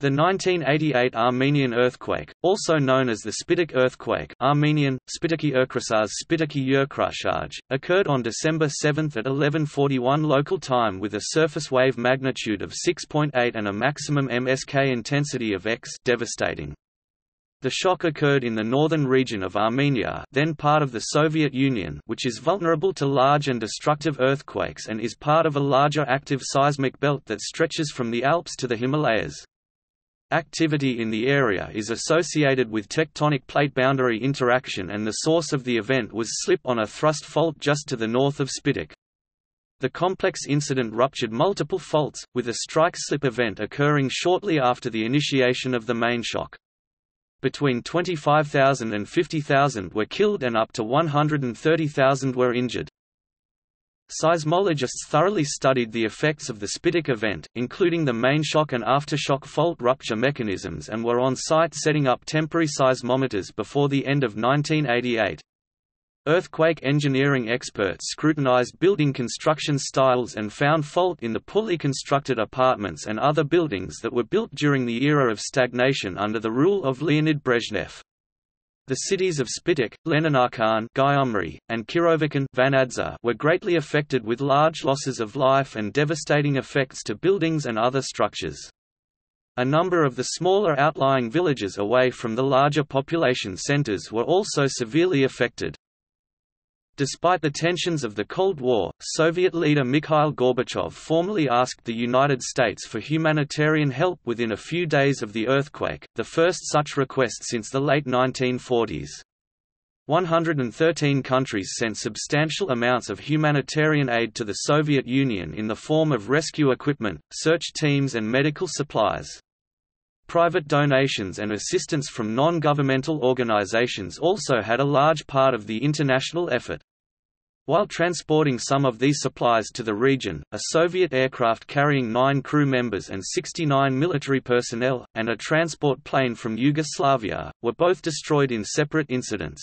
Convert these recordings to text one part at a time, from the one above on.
The 1988 Armenian earthquake, also known as the Spitak earthquake Armenian, Spitaki Erkrasaz Spitaki Yerkrashaj, occurred on December 7 at 1141 local time with a surface wave magnitude of 6.8 and a maximum MSK intensity of X devastating. The shock occurred in the northern region of Armenia then part of the Soviet Union which is vulnerable to large and destructive earthquakes and is part of a larger active seismic belt that stretches from the Alps to the Himalayas. Activity in the area is associated with tectonic plate boundary interaction and the source of the event was slip on a thrust fault just to the north of Spitak. The complex incident ruptured multiple faults, with a strike-slip event occurring shortly after the initiation of the main shock. Between 25,000 and 50,000 were killed and up to 130,000 were injured. Seismologists thoroughly studied the effects of the Spitak event, including the main shock and aftershock fault rupture mechanisms and were on site setting up temporary seismometers before the end of 1988. Earthquake engineering experts scrutinized building construction styles and found fault in the poorly constructed apartments and other buildings that were built during the era of stagnation under the rule of Leonid Brezhnev. The cities of Spitak, Leninakan and Kirovakan were greatly affected with large losses of life and devastating effects to buildings and other structures. A number of the smaller outlying villages away from the larger population centers were also severely affected. Despite the tensions of the Cold War, Soviet leader Mikhail Gorbachev formally asked the United States for humanitarian help within a few days of the earthquake, the first such request since the late 1940s. 113 countries sent substantial amounts of humanitarian aid to the Soviet Union in the form of rescue equipment, search teams and medical supplies. Private donations and assistance from non-governmental organizations also had a large part of the international effort. While transporting some of these supplies to the region, a Soviet aircraft carrying nine crew members and 69 military personnel, and a transport plane from Yugoslavia, were both destroyed in separate incidents.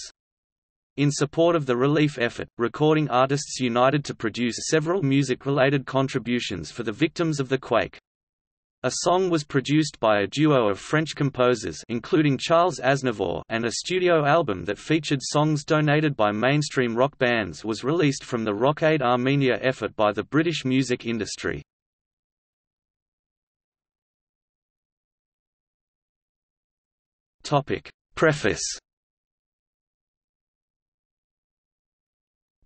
In support of the relief effort, recording artists united to produce several music-related contributions for the victims of the quake. A song was produced by a duo of French composers including Charles Aznavour and a studio album that featured songs donated by mainstream rock bands was released from the Rock Aid Armenia effort by the British music industry. Preface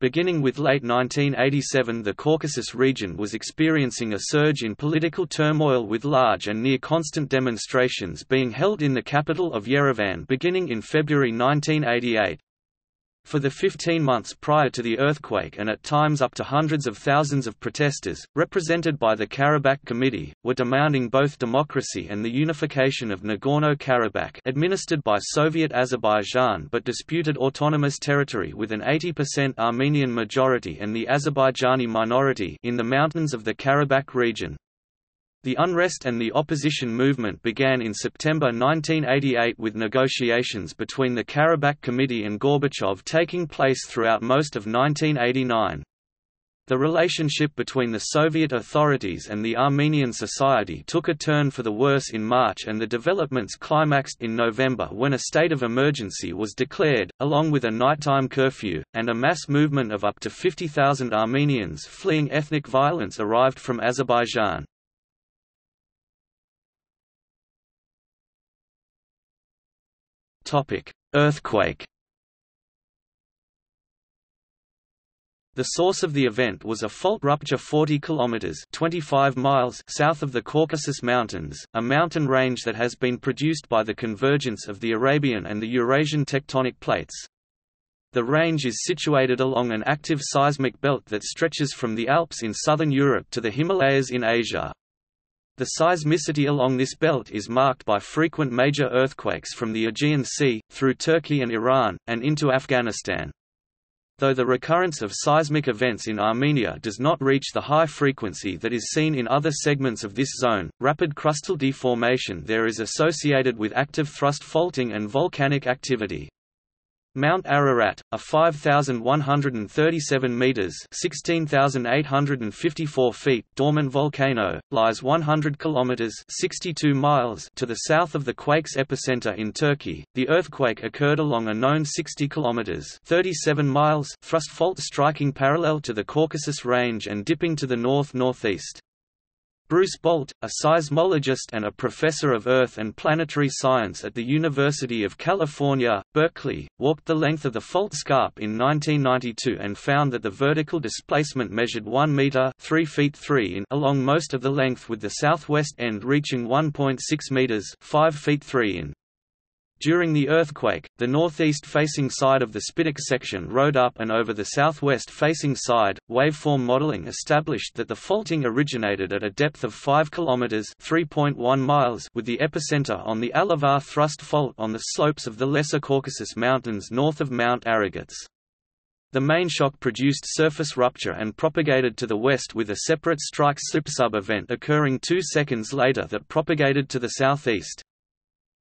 Beginning with late 1987 the Caucasus region was experiencing a surge in political turmoil with large and near-constant demonstrations being held in the capital of Yerevan beginning in February 1988. For the 15 months prior to the earthquake and at times up to hundreds of thousands of protesters, represented by the Karabakh Committee, were demanding both democracy and the unification of Nagorno-Karabakh administered by Soviet Azerbaijan but disputed autonomous territory with an 80% Armenian majority and the Azerbaijani minority in the mountains of the Karabakh region. The unrest and the opposition movement began in September 1988 with negotiations between the Karabakh Committee and Gorbachev taking place throughout most of 1989. The relationship between the Soviet authorities and the Armenian society took a turn for the worse in March and the developments climaxed in November when a state of emergency was declared, along with a nighttime curfew, and a mass movement of up to 50,000 Armenians fleeing ethnic violence arrived from Azerbaijan. Earthquake The source of the event was a fault rupture 40 kilometers (25 miles) south of the Caucasus Mountains, a mountain range that has been produced by the convergence of the Arabian and the Eurasian tectonic plates. The range is situated along an active seismic belt that stretches from the Alps in southern Europe to the Himalayas in Asia. The seismicity along this belt is marked by frequent major earthquakes from the Aegean Sea, through Turkey and Iran, and into Afghanistan. Though the recurrence of seismic events in Armenia does not reach the high frequency that is seen in other segments of this zone, rapid crustal deformation there is associated with active thrust faulting and volcanic activity. Mount Ararat, a 5,137 meters (16,854 feet) dormant volcano, lies 100 kilometers (62 miles) to the south of the quake's epicenter in Turkey. The earthquake occurred along a known 60 kilometers (37 miles) thrust fault striking parallel to the Caucasus Range and dipping to the north-northeast. Bruce Bolt, a seismologist and a professor of Earth and planetary science at the University of California, Berkeley, walked the length of the fault scarp in 1992 and found that the vertical displacement measured 1 meter 3 feet 3 in along most of the length with the southwest end reaching 1.6 meters 5 feet 3 in. During the earthquake, the northeast-facing side of the Spitak section rode up and over the southwest-facing side. Waveform modeling established that the faulting originated at a depth of 5 km (3.1 miles) with the epicenter on the Alivar thrust fault on the slopes of the Lesser Caucasus Mountains north of Mount Aragats. The main shock produced surface rupture and propagated to the west with a separate strike-slip sub-event occurring two seconds later that propagated to the southeast.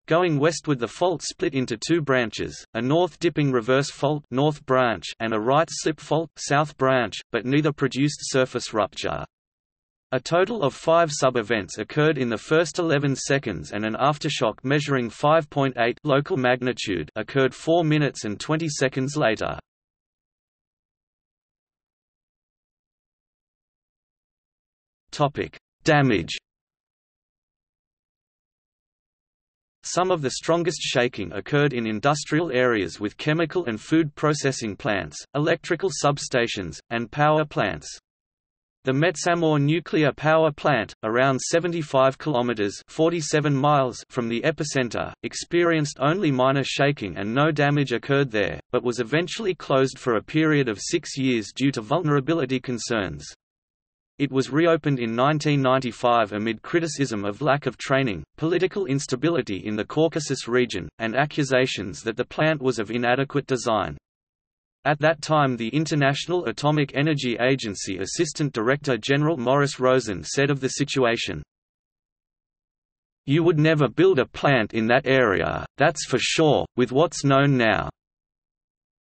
Going westward the fault split into two branches, a north-dipping reverse fault north branch and a right-slip fault south branch, but neither produced surface rupture. A total of five sub-events occurred in the first 11 seconds and an aftershock measuring 5.8 local magnitude occurred 4 minutes and 20 seconds later. Damage Some of the strongest shaking occurred in industrial areas with chemical and food processing plants, electrical substations, and power plants. The Metsamor nuclear power plant, around 75 kilometers (47 miles) from the epicenter, experienced only minor shaking and no damage occurred there, but was eventually closed for a period of 6 years due to vulnerability concerns. It was reopened in 1995 amid criticism of lack of training, political instability in the Caucasus region, and accusations that the plant was of inadequate design. At that time the International Atomic Energy Agency Assistant Director General Morris Rosen said of the situation, You would never build a plant in that area, that's for sure, with what's known now.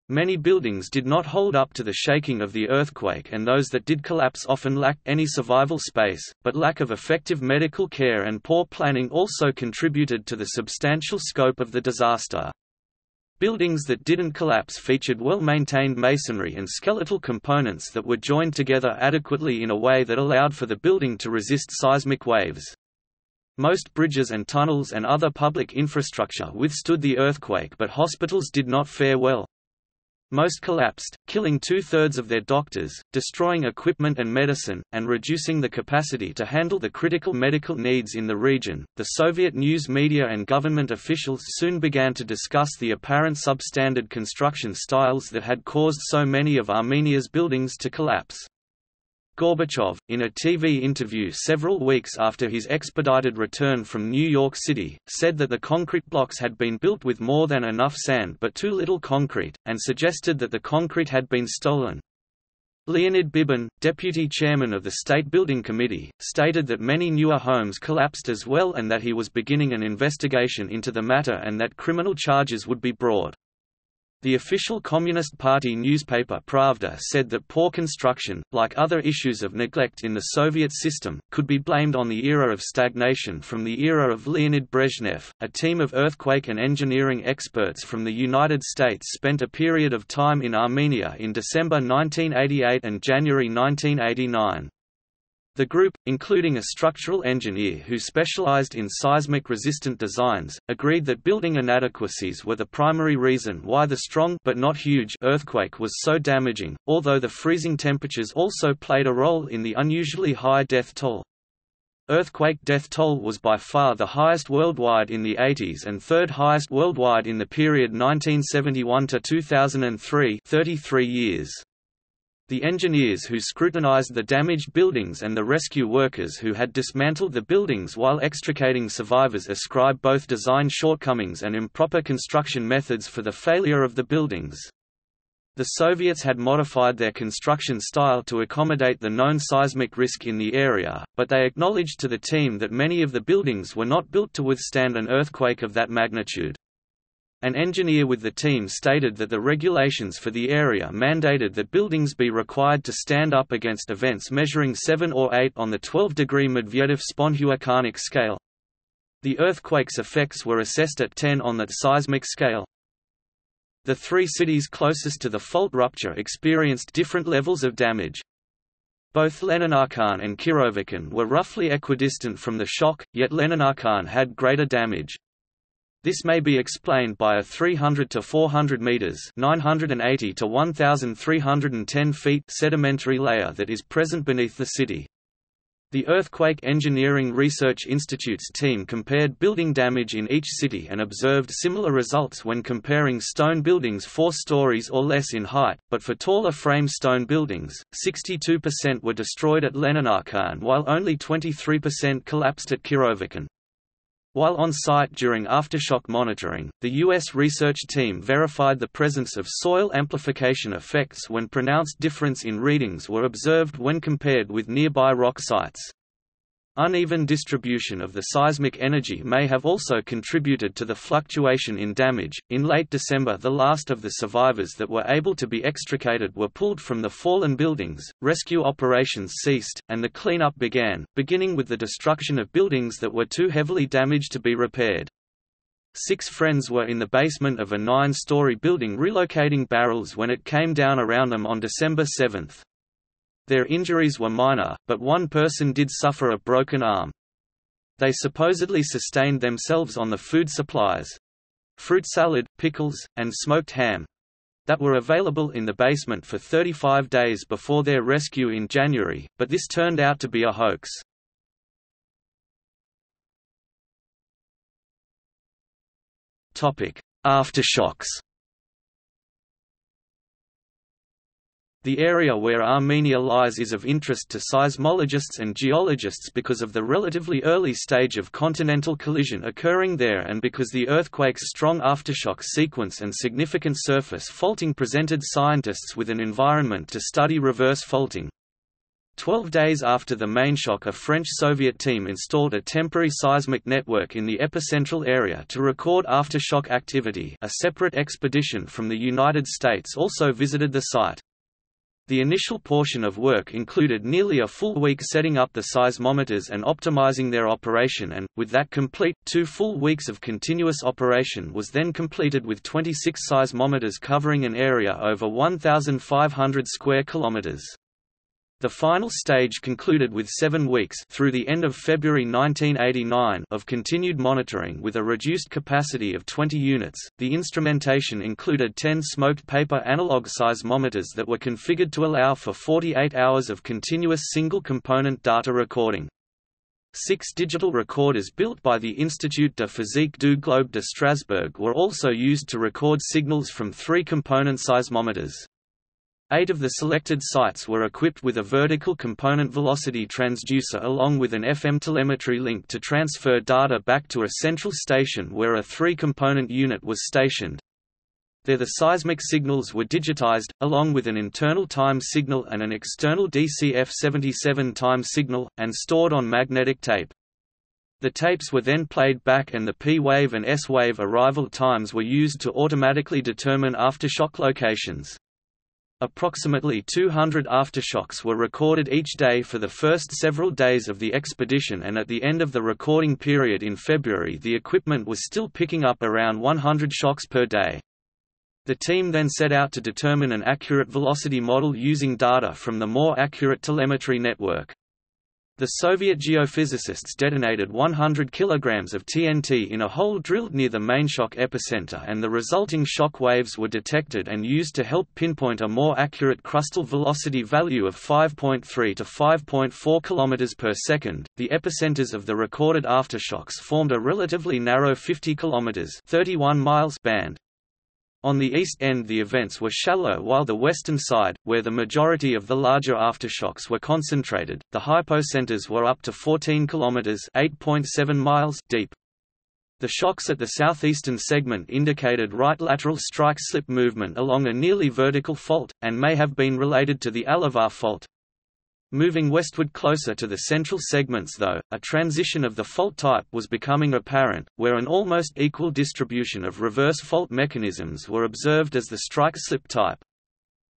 Many buildings did not hold up to the shaking of the earthquake and those that did collapse often lacked any survival space, but lack of effective medical care and poor planning also contributed to the substantial scope of the disaster. Buildings that didn't collapse featured well-maintained masonry and skeletal components that were joined together adequately in a way that allowed for the building to resist seismic waves. Most bridges and tunnels and other public infrastructure withstood the earthquake but hospitals did not fare well. Most collapsed, killing two-thirds of their doctors, destroying equipment and medicine, and reducing the capacity to handle the critical medical needs in the region. The Soviet news media and government officials soon began to discuss the apparent substandard construction styles that had caused so many of Armenia's buildings to collapse. Gorbachev, in a TV interview several weeks after his expedited return from New York City, said that the concrete blocks had been built with more than enough sand but too little concrete, and suggested that the concrete had been stolen. Leonid Bibin, deputy chairman of the State Building Committee, stated that many newer homes collapsed as well and that he was beginning an investigation into the matter and that criminal charges would be brought. The official Communist Party newspaper Pravda said that poor construction, like other issues of neglect in the Soviet system, could be blamed on the era of stagnation from the era of Leonid Brezhnev. A team of earthquake and engineering experts from the United States spent a period of time in Armenia in December 1988 and January 1989. The group, including a structural engineer who specialized in seismic-resistant designs, agreed that building inadequacies were the primary reason why the strong but not huge earthquake was so damaging, although the freezing temperatures also played a role in the unusually high death toll. Earthquake death toll was by far the highest worldwide in the 80s and third highest worldwide in the period 1971 to 2003, 33 years. The engineers who scrutinized the damaged buildings and the rescue workers who had dismantled the buildings while extricating survivors ascribe both design shortcomings and improper construction methods for the failure of the buildings. The Soviets had modified their construction style to accommodate the known seismic risk in the area, but they acknowledged to the team that many of the buildings were not built to withstand an earthquake of that magnitude. An engineer with the team stated that the regulations for the area mandated that buildings be required to stand up against events measuring 7 or 8 on the 12-degree Medvedev-Sponheuer-Karnik scale. The earthquake's effects were assessed at 10 on that seismic scale. The three cities closest to the fault rupture experienced different levels of damage. Both Leninakan and Kirovakan were roughly equidistant from the shock, yet Leninakan had greater damage. This may be explained by a 300 to 400 meters (980 to 1310 feet) sedimentary layer that is present beneath the city. The Earthquake Engineering Research Institute's team compared building damage in each city and observed similar results when comparing stone buildings 4 stories or less in height, but for taller frame stone buildings, 62% were destroyed at Leninakan while only 23% collapsed at Kirovakan. While on site during aftershock monitoring, the U.S. research team verified the presence of soil amplification effects when pronounced difference in readings were observed when compared with nearby rock sites. Uneven distribution of the seismic energy may have also contributed to the fluctuation in damage. In late December, the last of the survivors that were able to be extricated were pulled from the fallen buildings, rescue operations ceased, and the cleanup began, beginning with the destruction of buildings that were too heavily damaged to be repaired. Six friends were in the basement of a nine story building relocating barrels when it came down around them on December 7. Their injuries were minor, but one person did suffer a broken arm. They supposedly sustained themselves on the food supplies—fruit salad, pickles, and smoked ham—that were available in the basement for 35 days before their rescue in January, but this turned out to be a hoax. Aftershocks The area where Armenia lies is of interest to seismologists and geologists because of the relatively early stage of continental collision occurring there and because the earthquake's strong aftershock sequence and significant surface faulting presented scientists with an environment to study reverse faulting. Twelve days after the main shock a French-Soviet team installed a temporary seismic network in the epicentral area to record aftershock activity a separate expedition from the United States also visited the site. The initial portion of work included nearly a full week setting up the seismometers and optimizing their operation and, with that complete, two full weeks of continuous operation was then completed with 26 seismometers covering an area over 1,500 square kilometers. The final stage concluded with seven weeks through the end of February 1989 of continued monitoring with a reduced capacity of 20 units. The instrumentation included 10 smoked paper analog seismometers that were configured to allow for 48 hours of continuous single-component data recording. Six digital recorders built by the Institut de Physique du Globe de Strasbourg were also used to record signals from three component seismometers. Eight of the selected sites were equipped with a vertical component velocity transducer along with an FM telemetry link to transfer data back to a central station where a three-component unit was stationed. There the seismic signals were digitized, along with an internal time signal and an external DCF77 time signal, and stored on magnetic tape. The tapes were then played back and the P-wave and S-wave arrival times were used to automatically determine aftershock locations. Approximately 200 aftershocks were recorded each day for the first several days of the expedition and at the end of the recording period in February the equipment was still picking up around 100 shocks per day. The team then set out to determine an accurate velocity model using data from the more accurate telemetry network. The Soviet geophysicists detonated 100 kg of TNT in a hole drilled near the main shock epicenter and the resulting shock waves were detected and used to help pinpoint a more accurate crustal velocity value of 5.3 to 5.4 km per second. The epicenters of the recorded aftershocks formed a relatively narrow 50 km 31 miles band. On the east end the events were shallow while the western side, where the majority of the larger aftershocks were concentrated, the hypocenters were up to 14 km 8.7 miles deep. The shocks at the southeastern segment indicated right lateral strike-slip movement along a nearly vertical fault, and may have been related to the Alivar fault. Moving westward closer to the central segments though, a transition of the fault type was becoming apparent, where an almost equal distribution of reverse fault mechanisms were observed as the strike-slip type.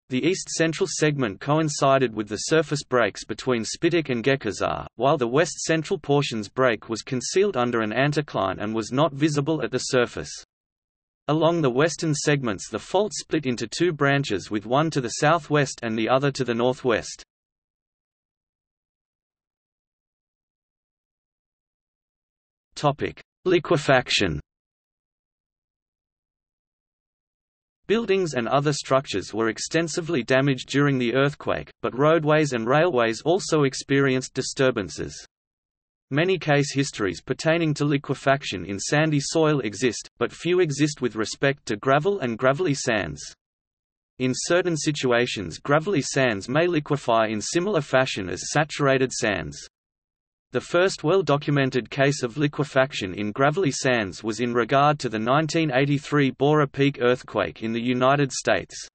The east-central segment coincided with the surface breaks between Spitak and Ghekezar, while the west-central portion's break was concealed under an anticline and was not visible at the surface. Along the western segments the fault split into two branches with one to the southwest and the other to the northwest. Liquefaction Buildings and other structures were extensively damaged during the earthquake, but roadways and railways also experienced disturbances. Many case histories pertaining to liquefaction in sandy soil exist, but few exist with respect to gravel and gravelly sands. In certain situations gravelly sands may liquefy in similar fashion as saturated sands. The first well-documented case of liquefaction in gravelly sands was in regard to the 1983 Borah Peak earthquake in the United States.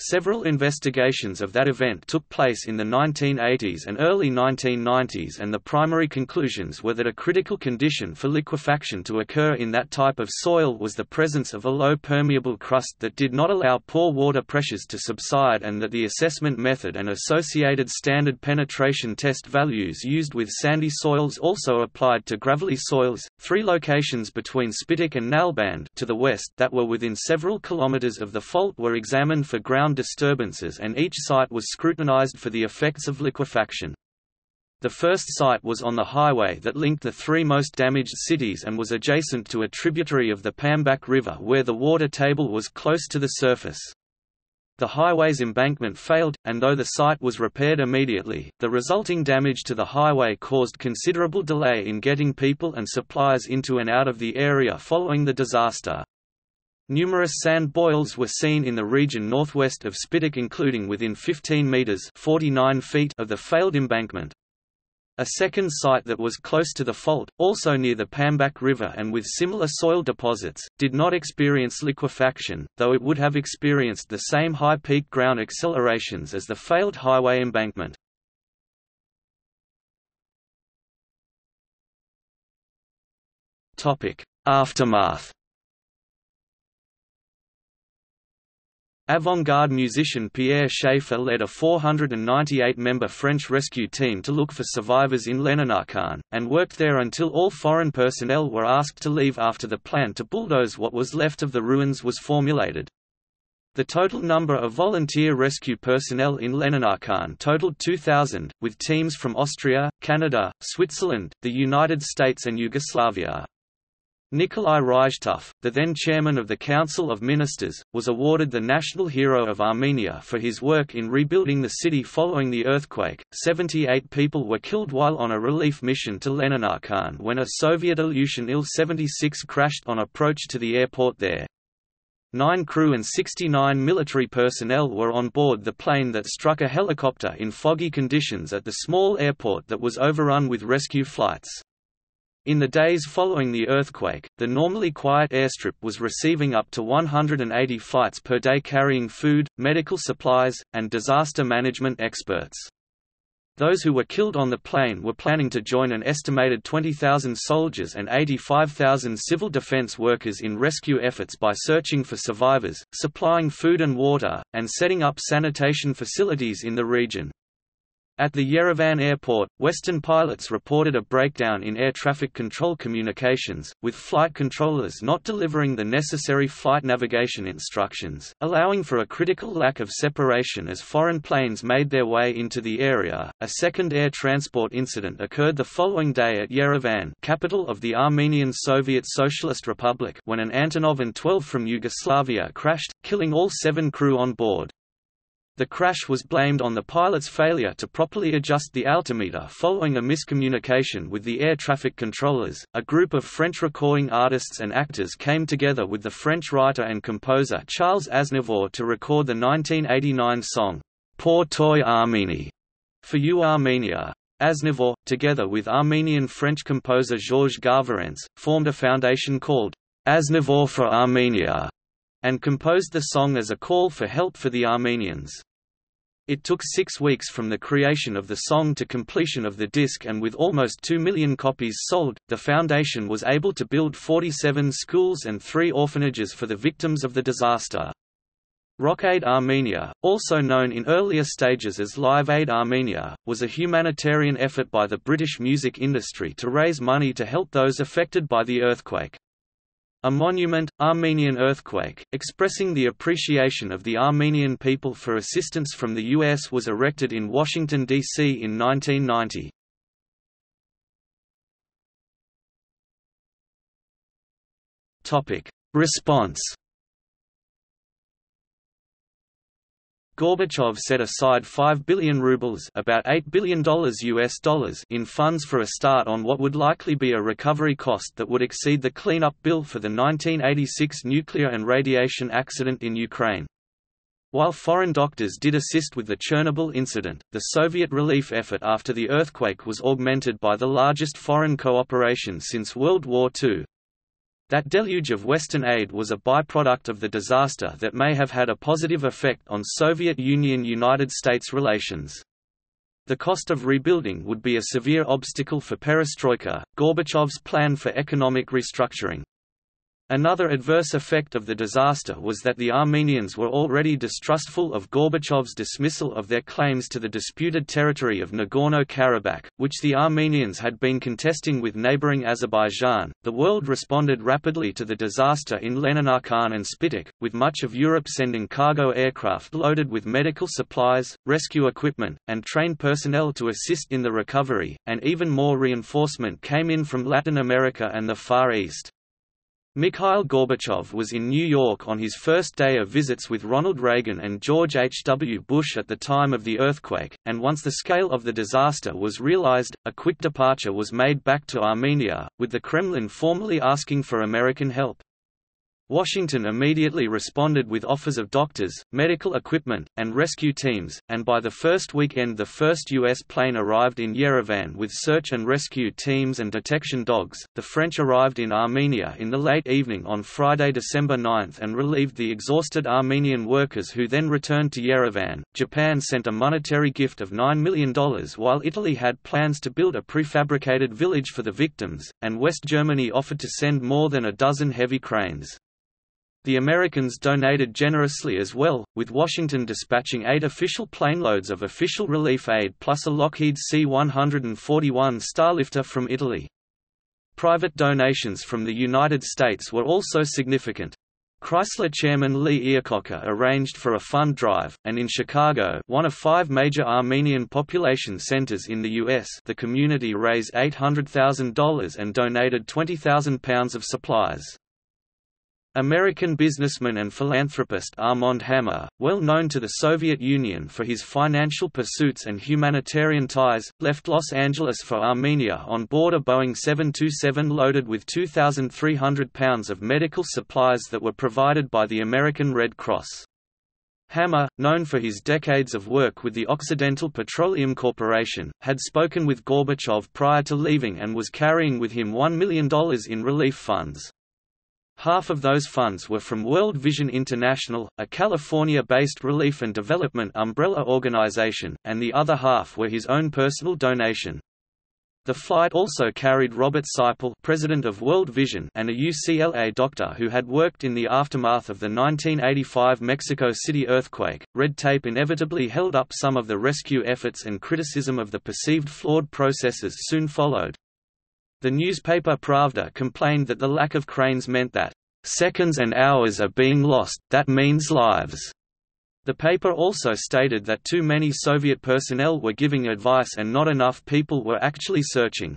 Several investigations of that event took place in the 1980s and early 1990s and the primary conclusions were that a critical condition for liquefaction to occur in that type of soil was the presence of a low permeable crust that did not allow pore water pressures to subside and that the assessment method and associated standard penetration test values used with sandy soils also applied to gravelly soils. Three locations between Spitak and Nalband to the west that were within several kilometers of the fault were examined for ground ground disturbances and each site was scrutinized for the effects of liquefaction. The first site was on the highway that linked the three most damaged cities and was adjacent to a tributary of the Pambak River where the water table was close to the surface. The highway's embankment failed, and though the site was repaired immediately, the resulting damage to the highway caused considerable delay in getting people and supplies into and out of the area following the disaster. Numerous sand boils were seen in the region northwest of Spitak including within 15 metres 49 feet of the failed embankment. A second site that was close to the fault, also near the Pambak River and with similar soil deposits, did not experience liquefaction, though it would have experienced the same high peak ground accelerations as the failed highway embankment. Aftermath Avant-garde musician Pierre Schaeffer led a 498-member French rescue team to look for survivors in Leninakan, and worked there until all foreign personnel were asked to leave after the plan to bulldoze what was left of the ruins was formulated. The total number of volunteer rescue personnel in Leninakan totaled 2,000, with teams from Austria, Canada, Switzerland, the United States and Yugoslavia. Nikolai Ryzhkov, the then chairman of the Council of Ministers, was awarded the National Hero of Armenia for his work in rebuilding the city following the earthquake. 78 people were killed while on a relief mission to Leninakan when a Soviet Ilyushin Il-76 crashed on approach to the airport there. Nine crew and 69 military personnel were on board the plane that struck a helicopter in foggy conditions at the small airport that was overrun with rescue flights. In the days following the earthquake, the normally quiet airstrip was receiving up to 180 flights per day carrying food, medical supplies, and disaster management experts. Those who were killed on the plane were planning to join an estimated 20,000 soldiers and 85,000 civil defense workers in rescue efforts by searching for survivors, supplying food and water, and setting up sanitation facilities in the region. At the Yerevan airport, Western pilots reported a breakdown in air traffic control communications, with flight controllers not delivering the necessary flight navigation instructions, allowing for a critical lack of separation as foreign planes made their way into the area. A second air transport incident occurred the following day at Yerevan, capital of the Armenian Soviet Socialist Republic, when an Antonov An-12 from Yugoslavia crashed, killing all seven crew on board. The crash was blamed on the pilot's failure to properly adjust the altimeter following a miscommunication with the air traffic controllers. A group of French recording artists and actors came together with the French writer and composer Charles Aznavour to record the 1989 song, Pour toi Arménie, for you Armenia. Aznavour, together with Armenian-French composer Georges Garvarentz, formed a foundation called Aznavour for Armenia and composed the song as a call for help for the Armenians. It took six weeks from the creation of the song to completion of the disc and with almost 2 million copies sold, the foundation was able to build 47 schools and three orphanages for the victims of the disaster. Rock Aid Armenia, also known in earlier stages as Live Aid Armenia, was a humanitarian effort by the British music industry to raise money to help those affected by the earthquake. A monument, Armenian Earthquake, expressing the appreciation of the Armenian people for assistance from the U.S. was erected in Washington, D.C. in 1990. Response Gorbachev set aside 5 billion rubles about $8 billion US dollars in funds for a start on what would likely be a recovery cost that would exceed the cleanup bill for the 1986 nuclear and radiation accident in Ukraine. While foreign doctors did assist with the Chernobyl incident, the Soviet relief effort after the earthquake was augmented by the largest foreign cooperation since World War II. That deluge of Western aid was a byproduct of the disaster that may have had a positive effect on Soviet Union–United States relations. The cost of rebuilding would be a severe obstacle for perestroika, Gorbachev's plan for economic restructuring. Another adverse effect of the disaster was that the Armenians were already distrustful of Gorbachev's dismissal of their claims to the disputed territory of Nagorno-Karabakh, which the Armenians had been contesting with neighboring Azerbaijan. The world responded rapidly to the disaster in Leninakan and Spitak, with much of Europe sending cargo aircraft loaded with medical supplies, rescue equipment, and trained personnel to assist in the recovery, and even more reinforcement came in from Latin America and the Far East. Mikhail Gorbachev was in New York on his first day of visits with Ronald Reagan and George H. W. Bush at the time of the earthquake, and once the scale of the disaster was realized, a quick departure was made back to Armenia, with the Kremlin formally asking for American help. Washington immediately responded with offers of doctors, medical equipment, and rescue teams, and by the first weekend the first U.S. plane arrived in Yerevan with search and rescue teams and detection dogs. The French arrived in Armenia in the late evening on Friday, December 9 and relieved the exhausted Armenian workers who then returned to Yerevan. Japan sent a monetary gift of $9 million while Italy had plans to build a prefabricated village for the victims, and West Germany offered to send more than a dozen heavy cranes. The Americans donated generously as well, with Washington dispatching eight official planeloads of official relief aid plus a Lockheed C-141 Starlifter from Italy. Private donations from the United States were also significant. Chrysler chairman Lee Iacocca arranged for a fund drive, and in Chicago one of five major Armenian population centers in the U.S. the community raised $800,000 and donated 20,000 pounds of supplies. American businessman and philanthropist Armand Hammer, well known to the Soviet Union for his financial pursuits and humanitarian ties, left Los Angeles for Armenia on board a Boeing 727 loaded with 2,300 pounds of medical supplies that were provided by the American Red Cross. Hammer, known for his decades of work with the Occidental Petroleum Corporation, had spoken with Gorbachev prior to leaving and was carrying with him $1 million in relief funds. Half of those funds were from World Vision International, a California-based relief and development umbrella organization, and the other half were his own personal donation. The flight also carried Robert Seiple president of World Vision and a UCLA doctor who had worked in the aftermath of the 1985 Mexico City earthquake. Red tape inevitably held up some of the rescue efforts and criticism of the perceived flawed processes soon followed. The newspaper Pravda complained that the lack of cranes meant that, "...seconds and hours are being lost, that means lives." The paper also stated that too many Soviet personnel were giving advice and not enough people were actually searching.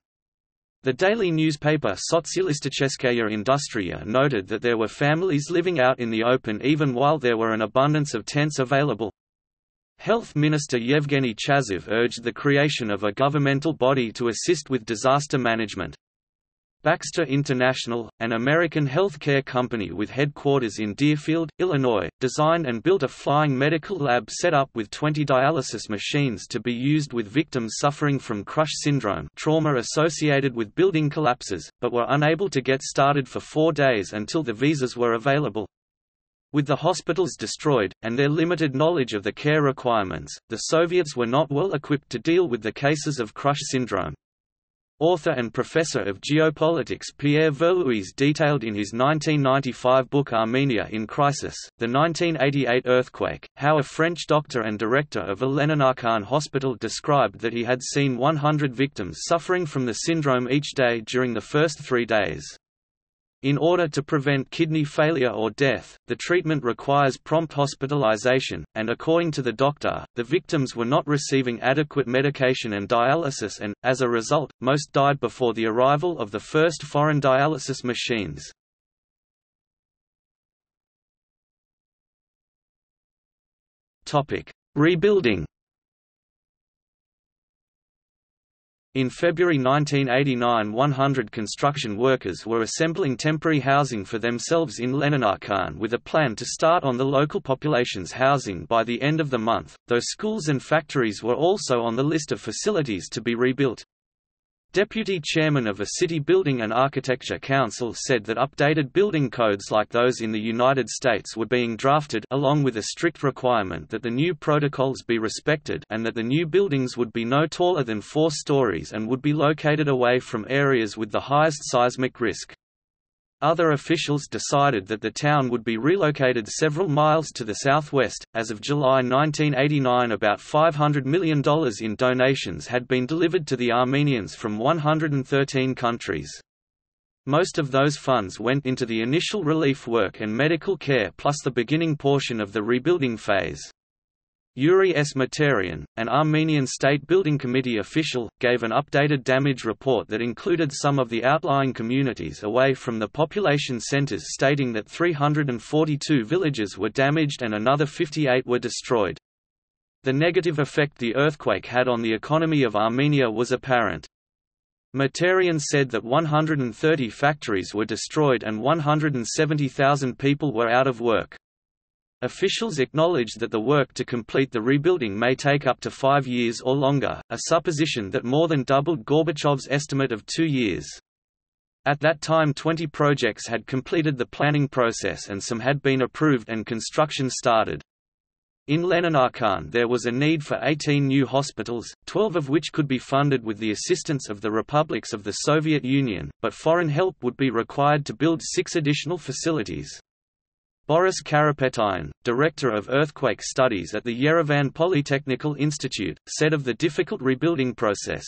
The daily newspaper Sotsialisticheskaya Industria noted that there were families living out in the open even while there were an abundance of tents available. Health Minister Yevgeny Chazov urged the creation of a governmental body to assist with disaster management. Baxter International, an American healthcare company with headquarters in Deerfield, Illinois, designed and built a flying medical lab set up with 20 dialysis machines to be used with victims suffering from crush syndrome trauma associated with building collapses, but were unable to get started for four days until the visas were available. With the hospitals destroyed, and their limited knowledge of the care requirements, the Soviets were not well equipped to deal with the cases of crush syndrome. Author and professor of geopolitics Pierre Verluise detailed in his 1995 book Armenia in Crisis, the 1988 earthquake, how a French doctor and director of a Leninakan hospital described that he had seen 100 victims suffering from the syndrome each day during the first three days. In order to prevent kidney failure or death, the treatment requires prompt hospitalization, and according to the doctor, the victims were not receiving adequate medication and dialysis and, as a result, most died before the arrival of the first foreign dialysis machines. Rebuilding In February 1989 100 construction workers were assembling temporary housing for themselves in Leninakan with a plan to start on the local population's housing by the end of the month, though schools and factories were also on the list of facilities to be rebuilt. Deputy chairman of a city building and architecture council said that updated building codes like those in the United States were being drafted along with a strict requirement that the new protocols be respected and that the new buildings would be no taller than four stories and would be located away from areas with the highest seismic risk. Other officials decided that the town would be relocated several miles to the southwest. As of July 1989, about $500 million in donations had been delivered to the Armenians from 113 countries. Most of those funds went into the initial relief work and medical care plus the beginning portion of the rebuilding phase. Yuri S. Matarian, an Armenian State Building Committee official, gave an updated damage report that included some of the outlying communities away from the population centers stating that 342 villages were damaged and another 58 were destroyed. The negative effect the earthquake had on the economy of Armenia was apparent. Matarian said that 130 factories were destroyed and 170,000 people were out of work. Officials acknowledged that the work to complete the rebuilding may take up to five years or longer, a supposition that more than doubled Gorbachev's estimate of two years. At that time 20 projects had completed the planning process and some had been approved and construction started. In Leninakan there was a need for 18 new hospitals, 12 of which could be funded with the assistance of the republics of the Soviet Union, but foreign help would be required to build six additional facilities. Boris Karapetyan, director of earthquake studies at the Yerevan Polytechnical Institute, said of the difficult rebuilding process,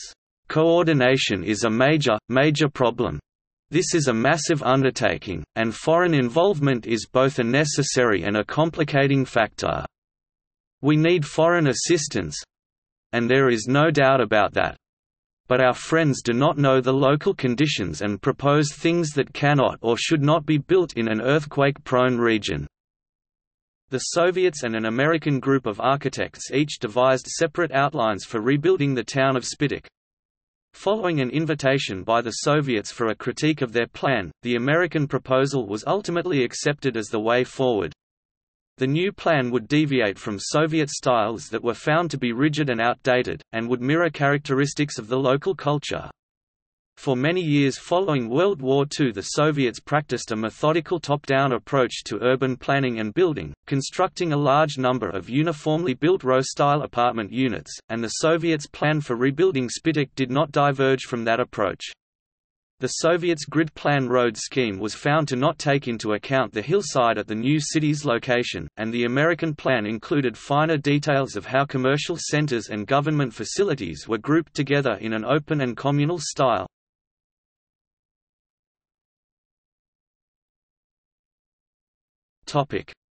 "...coordination is a major, major problem. This is a massive undertaking, and foreign involvement is both a necessary and a complicating factor. We need foreign assistance—and there is no doubt about that but our friends do not know the local conditions and propose things that cannot or should not be built in an earthquake-prone region. The Soviets and an American group of architects each devised separate outlines for rebuilding the town of Spitak. Following an invitation by the Soviets for a critique of their plan, the American proposal was ultimately accepted as the way forward. The new plan would deviate from Soviet styles that were found to be rigid and outdated, and would mirror characteristics of the local culture. For many years following World War II the Soviets practiced a methodical top-down approach to urban planning and building, constructing a large number of uniformly built row-style apartment units, and the Soviets' plan for rebuilding Spitak did not diverge from that approach. The Soviets' grid plan road scheme was found to not take into account the hillside at the new city's location, and the American plan included finer details of how commercial centers and government facilities were grouped together in an open and communal style.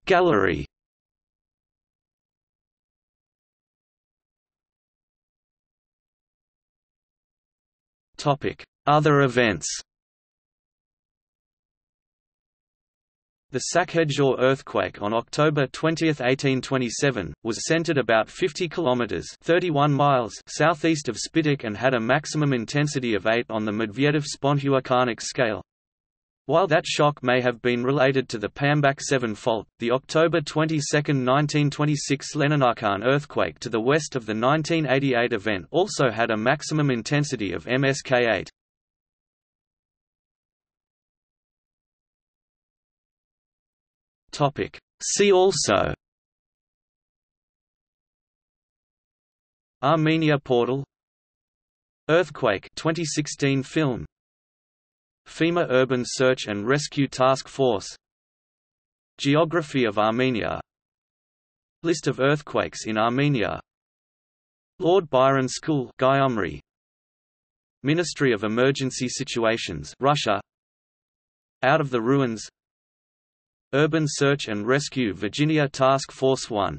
Gallery Topic other events The Sakhejhor earthquake on October 20, 1827, was centered about 50 kilometers (31 miles) southeast of Spitak and had a maximum intensity of 8 on the Medvedev-Sponheuer-Karnik scale. While that shock may have been related to the Pambak 7 fault, the October 22, 1926 Leninakan earthquake to the west of the 1988 event also had a maximum intensity of MSK 8. Topic. See also Armenia portal Earthquake 2016 film FEMA Urban Search and Rescue Task Force Geography of Armenia List of earthquakes in Armenia Lord Byron School Gyumri Ministry of Emergency Situations Russia Out of the Ruins Urban Search and Rescue Virginia Task Force 1